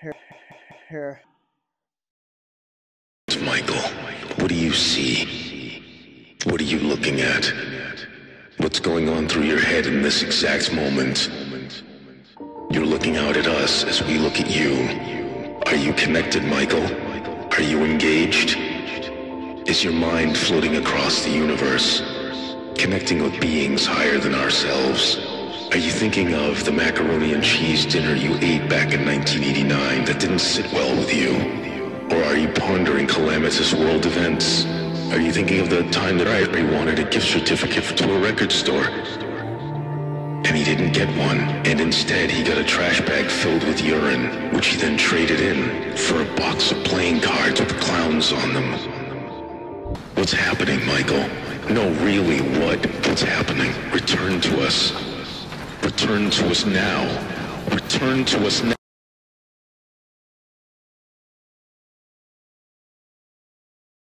Here, here. Michael, what do you see? What are you looking at? What's going on through your head in this exact moment? You're looking out at us as we look at you. Are you connected, Michael? Are you engaged? Is your mind floating across the universe, connecting with beings higher than ourselves? Are you thinking of the macaroni and cheese dinner you ate back in 1989 that didn't sit well with you? Or are you pondering calamitous world events? Are you thinking of the time that I wanted a gift certificate to a record store? And he didn't get one, and instead he got a trash bag filled with urine, which he then traded in for a box of playing cards with clowns on them. What's happening, Michael? No, really, what? What's happening? Return to us. Return to us now. Return to us now.